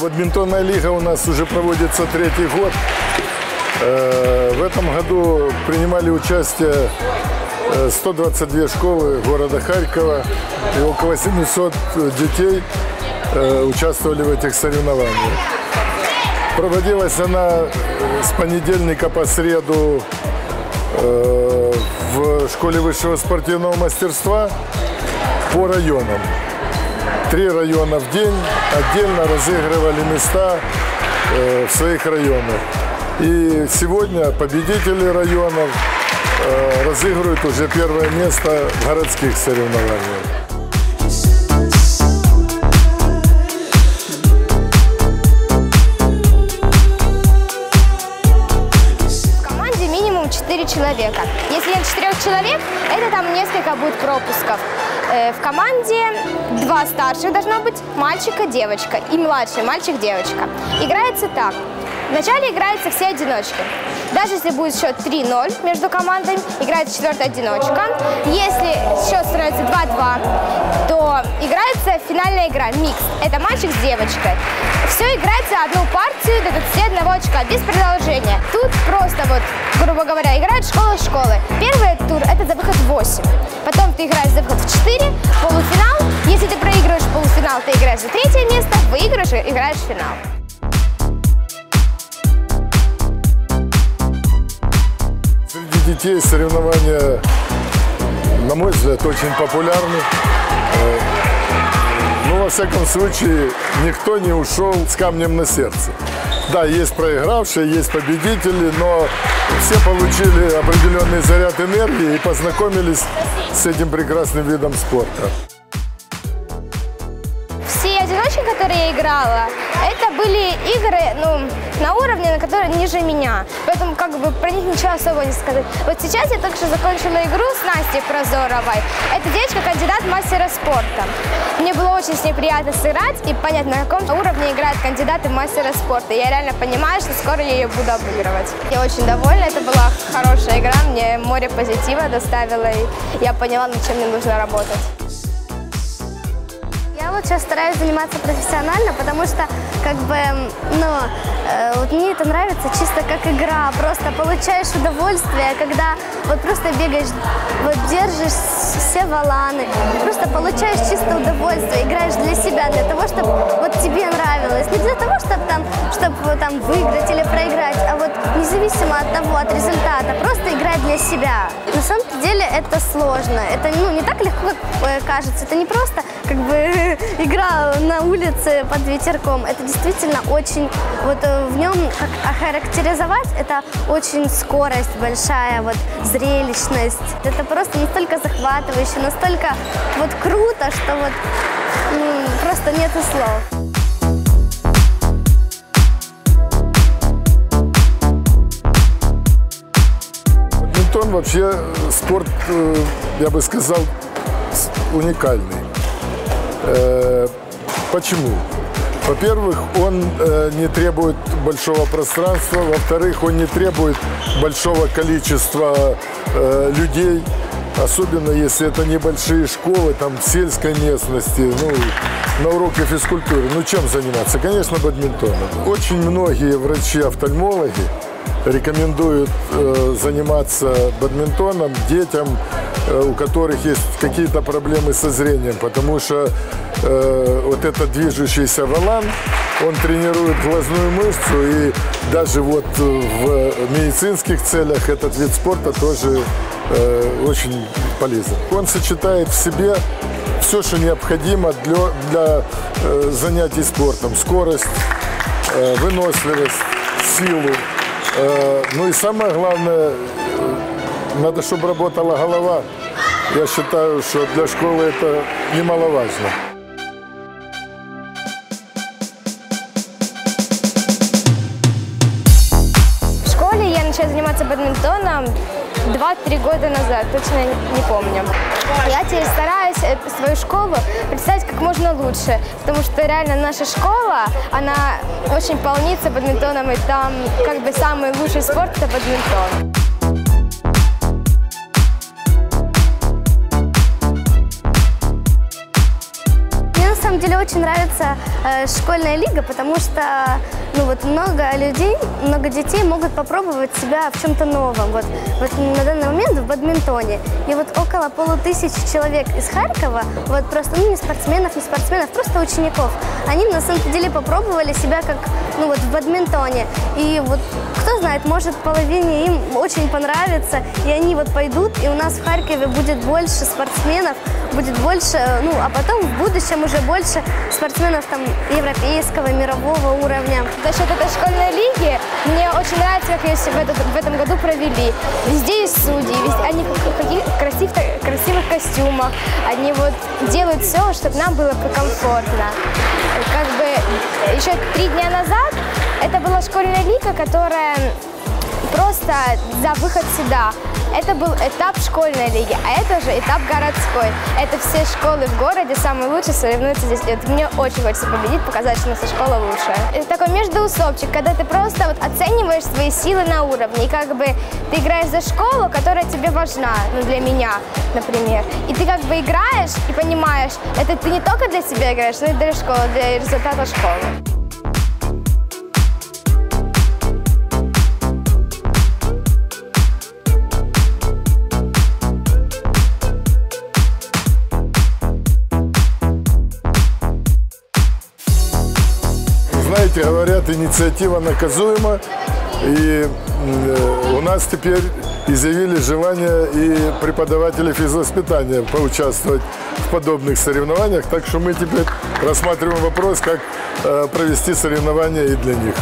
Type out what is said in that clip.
Бадминтонная лига у нас уже проводится третий год. Э, В этом году принимали участие э, 122 школы города Харькова и около 700 детей э, участвовали в этих соревнованиях. Проводилась она э, с понедельника по среду э, в школе высшего спортивного мастерства по районам. Три района в день отдельно разыгрывали места э, в своих районах. И сегодня победители районов э, разыгрывают уже первое место в городских соревнованиях. В команде минимум 4 человека. Если нет 4 человек, там несколько будет пропусков. Э, В команде два старших должно быть, мальчик и девочка, и младший мальчик-девочка. Играется так. Вначале играются все одиночки. Даже если будет счет 3-0 между командами, играется четвертая одиночка. Если счет становится 2-2, то играется финальная игра, микс. Это мальчик с девочкой. Все играется одну партию до 21 очка, без продолжения. Тут просто вот, грубо говоря, играют школа школы. Первый тур это за выход в 8. Потом ты играешь за выход в 4, полуфинал. Если ты проигрываешь полуфинал, ты играешь за третье место, выигрываешь, играешь в финал. Среди детей соревнования, на мой взгляд, очень популярны. Всяком случае, никто не ушел с камнем на сердце. Да, есть проигравшие, есть победители, но все получили определенный заряд энергии и познакомились с этим прекрасным видом спорта. Все одиночки, которые я играла, это были игры, ну, на уровне, который ниже меня. Поэтому как бы про них ничего особо не сказать. Вот сейчас я только что закончила игру с Настей Прозоровой. Эта девочка кандидат мастера спорта. Мне было очень с ней приятно сыграть и понять, на каком уровне играют кандидаты мастера спорта. Я реально понимаю, что скоро я ее буду обыгрывать. Я очень довольна, это была хорошая игра, мне море позитива доставила, и я поняла, над чем мне нужно работать. Я вот сейчас стараюсь заниматься профессионально, потому что как бы, ну, э, вот мне это нравится чисто как игра, просто получаешь удовольствие, когда вот просто бегаешь, вот держишь все валаны, просто получаешь чисто удовольствие, играешь для себя, для того, чтобы вот тебе нравилось, не для того, чтобы там, чтобы там выиграть или проиграть, а вот независимо от того, от результата, просто играть для себя. На самом деле это сложно, это ну, не так легко, как э, кажется, это не просто как бы игра на улице под ветерком. Это действительно очень, вот э, в нем как охарактеризовать, это очень скорость большая, вот зрелищность. Это просто настолько захватывающе, настолько вот круто, что вот ну, просто нету слов. Бадминтон вообще э, спорт, э, я бы сказал, уникальный. Почему? Во-первых, он э, не требует большого пространства, во-вторых, он не требует большого количества э, людей, особенно если это небольшие школы, там, в сельской местности, ну, на уроке физкультуры. Ну, чем заниматься? Конечно, бадминтоном. Очень многие врачи-офтальмологи рекомендуют э, заниматься бадминтоном детям, э, у которых есть какие-то проблемы со зрением, потому что э, вот этот движущийся валан, он тренирует глазную мышцу, и даже вот э, в медицинских целях этот вид спорта тоже э, очень полезен. Он сочетает в себе все, что необходимо для, для э, занятий спортом. Скорость, э, выносливость, силу. Э, ну и самое главное, э, надо, чтобы работала голова. Я считаю, что для школы это немаловажно. Начала заниматься бадминтоном 2-3 года назад, точно не помню. Я теперь стараюсь свою школу представить как можно лучше, потому что реально наша школа, она очень полнится бадминтоном, и там как бы самый лучший спорт – это бадминтон. Мне на самом деле очень нравится э, школьная лига, потому что ну вот много людей, много детей могут попробовать себя в чем-то новом. Вот, вот на данный момент в бадминтоне. И вот около полутысячи человек из Харькова, вот просто, ну не спортсменов, не спортсменов, просто учеников, они на самом деле попробовали себя как, ну вот в бадминтоне. И вот кто знает, может половине им очень понравится, и они вот пойдут, и у нас в Харькове будет больше спортсменов, будет больше, ну а потом в будущем уже больше спортсменов там европейского, мирового уровня. За счет этой школьной лиги мне очень нравится, как ее в, этот, в этом году провели. Везде есть судьи, везде, они в каких красив, красивых костюмах, они вот делают все, чтобы нам было комфортно. Как бы еще три дня назад это была школьная лига, которая просто за выход сюда. Это был этап школьной лиги, а это же этап городской. Это все школы в городе, самые лучшие соревнуются здесь. И вот мне очень хочется победить, показать, что наша школа лучшая. Это такой междуусобчик, когда ты просто вот оцениваешь свои силы на уровне. И как бы ты играешь за школу, которая тебе важна, ну для меня, например. И ты как бы играешь и понимаешь, это ты не только для себя играешь, но и для школы, для результата школы. Знаете, говорят, инициатива наказуема. И э, у нас теперь изъявили желание и преподаватели физвоспитания поучаствовать в подобных соревнованиях. Так что мы теперь рассматриваем вопрос, как э, провести соревнования и для них.